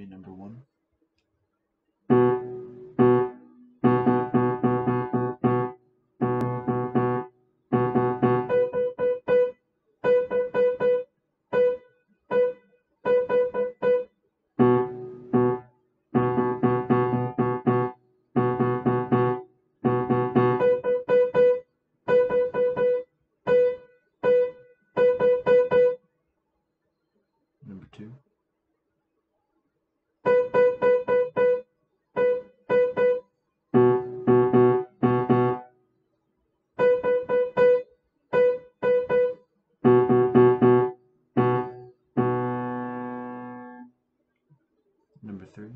be number one. Number two. Three.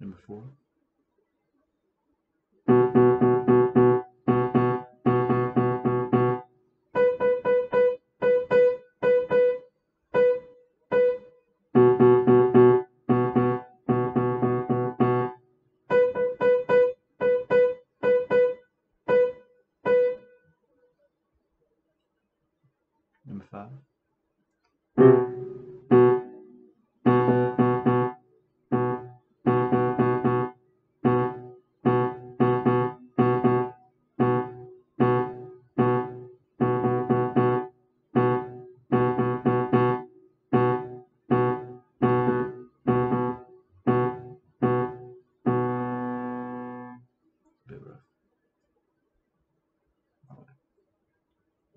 Number four. Number five.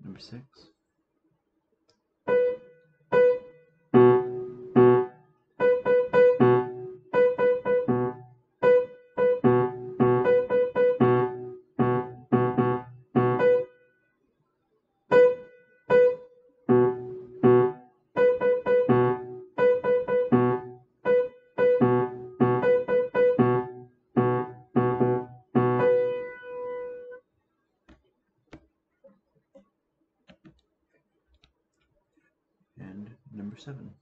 Number six. Number seven.